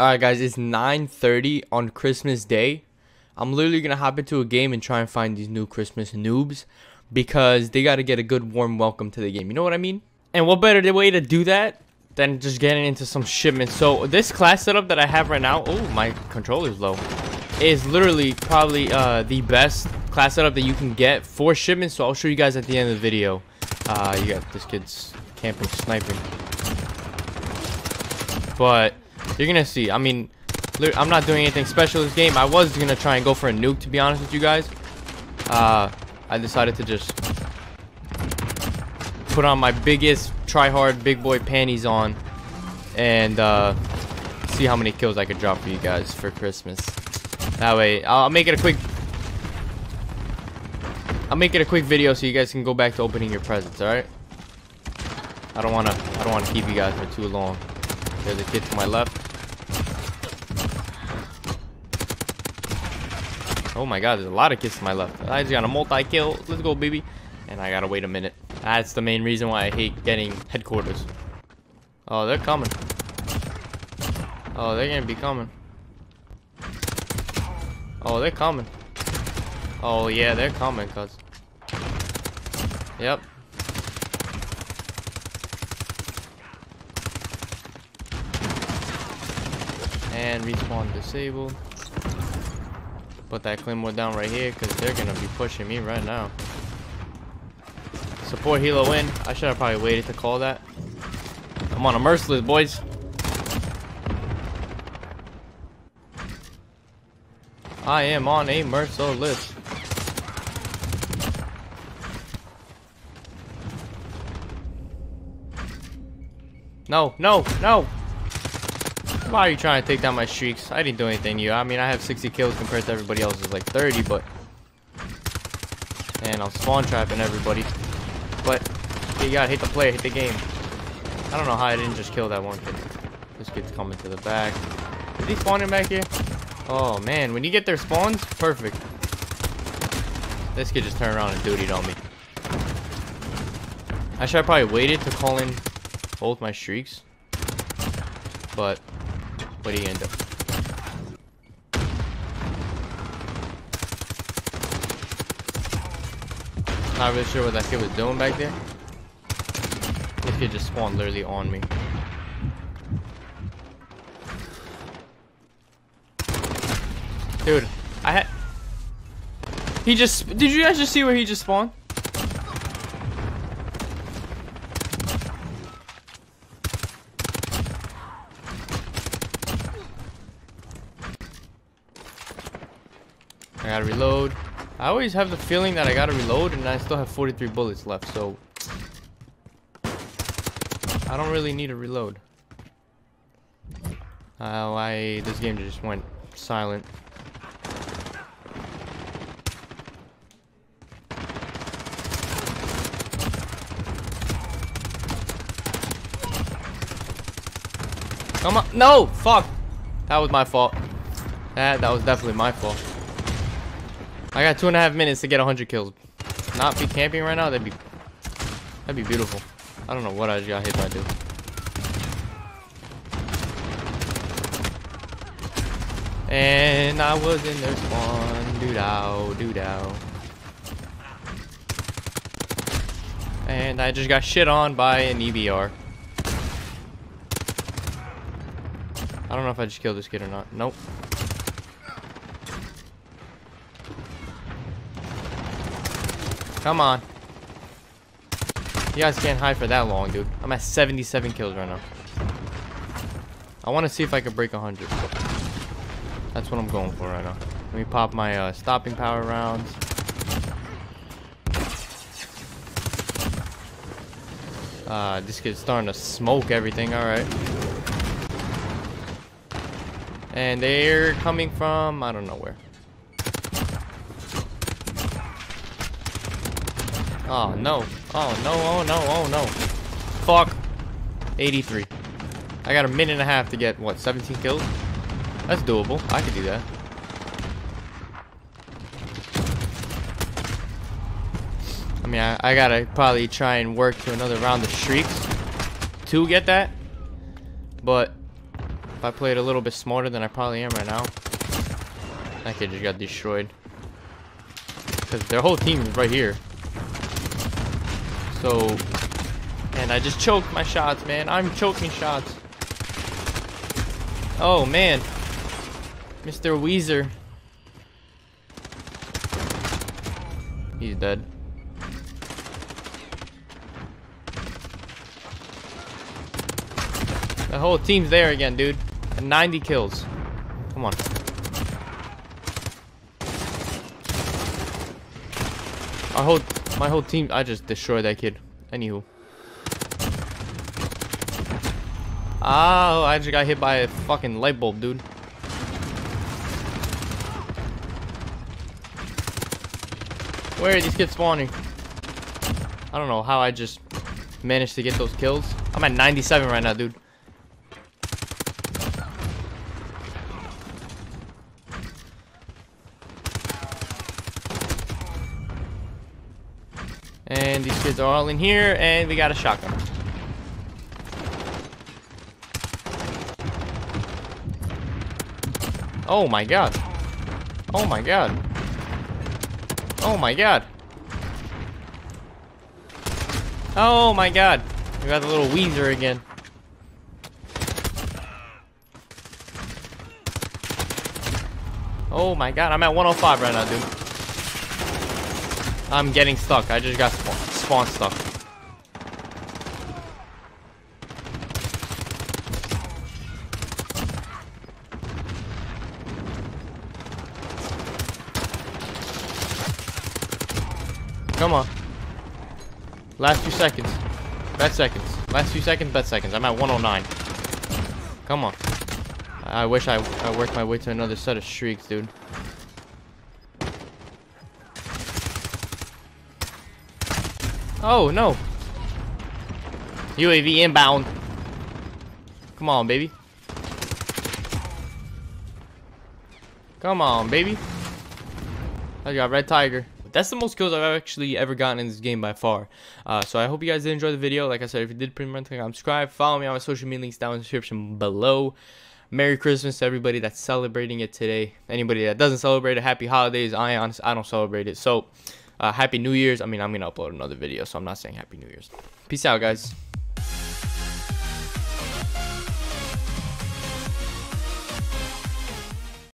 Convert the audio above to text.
Alright guys, it's 9.30 on Christmas Day. I'm literally going to hop into a game and try and find these new Christmas noobs. Because they got to get a good warm welcome to the game. You know what I mean? And what better way to do that than just getting into some shipments. So this class setup that I have right now, oh my controller's low, is literally probably uh, the best class setup that you can get for shipments. So I'll show you guys at the end of the video. Uh, you got this kid's camping, sniping. But you're gonna see. I mean, I'm not doing anything special this game. I was gonna try and go for a nuke, to be honest with you guys. Uh, I decided to just put on my biggest try-hard big boy panties on and uh, see how many kills I could drop for you guys for Christmas. That way, I'll make it a quick. I'll make it a quick video so you guys can go back to opening your presents. All right. I don't wanna. I don't wanna keep you guys for too long. There's a kid to my left. Oh my god, there's a lot of kids to my left. I just got a multi-kill. Let's go, baby. And I gotta wait a minute. That's the main reason why I hate getting headquarters. Oh, they're coming. Oh, they're gonna be coming. Oh, they're coming. Oh, yeah, they're coming, cuz. Yep. And respawn disabled. Put that claymore down right here because they're going to be pushing me right now. Support Helo in. I should have probably waited to call that. I'm on a merciless, boys. I am on a merciless. No, no, no! Why are you trying to take down my streaks? I didn't do anything to you. I mean, I have 60 kills compared to everybody else's like 30, but... And I'm spawn trapping everybody. But, you gotta hit the player, hit the game. I don't know how I didn't just kill that one kid. This kid's coming to the back. Is he spawning back here? Oh, man. When you get their spawns, perfect. This kid just turned around and dutied on me. I should have probably waited to call in both my streaks. But what are you gonna do? Not really sure what that kid was doing back there. This kid just spawned literally on me. Dude, I had... He just... Did you guys just see where he just spawned? I gotta reload. I always have the feeling that I gotta reload and I still have 43 bullets left, so... I don't really need a reload. Uh, I... This game just went silent. Come on. No! Fuck! That was my fault. That, that was definitely my fault. I got two and a half minutes to get 100 kills. Not be camping right now, that'd be that'd be beautiful. I don't know what I just got hit by, dude. And I was in their spawn, dow, doo dow. And I just got shit on by an EBR. I don't know if I just killed this kid or not. Nope. Come on. You guys can't hide for that long, dude. I'm at 77 kills right now. I want to see if I can break 100. That's what I'm going for right now. Let me pop my uh, stopping power rounds. Uh, this kid's starting to smoke everything. All right. And they're coming from, I don't know where. Oh, no. Oh, no, oh, no, oh, no. Fuck. 83. I got a minute and a half to get, what, 17 kills? That's doable. I could do that. I mean, I, I gotta probably try and work to another round of streaks to get that. But If I played a little bit smarter than I probably am right now. That kid just got destroyed. Because their whole team is right here. So, and I just choked my shots, man. I'm choking shots. Oh, man. Mr. Weezer. He's dead. The whole team's there again, dude. 90 kills. Come on. My whole my whole team I just destroyed that kid. Anywho. Oh, I just got hit by a fucking light bulb, dude. Where are these kids spawning? I don't know how I just managed to get those kills. I'm at 97 right now, dude. And these kids are all in here, and we got a shotgun. Oh my god. Oh my god. Oh my god. Oh my god. We got the little Weezer again. Oh my god, I'm at 105 right now, dude. I'm getting stuck. I just got spawn, spawn stuck. Come on. Last few seconds. Bet seconds. Last few seconds, bet seconds. I'm at 109. Come on. I wish I, I worked my way to another set of streaks, dude. Oh, no. UAV inbound. Come on, baby. Come on, baby. I got Red Tiger. That's the most kills I've actually ever gotten in this game by far. Uh, so I hope you guys did enjoy the video. Like I said, if you did, please remember to subscribe. Follow me on my social media links down in the description below. Merry Christmas to everybody that's celebrating it today. Anybody that doesn't celebrate it, happy holidays. I honestly, I don't celebrate it. So uh, happy New Year's. I mean, I'm going to upload another video, so I'm not saying Happy New Year's. Peace out, guys.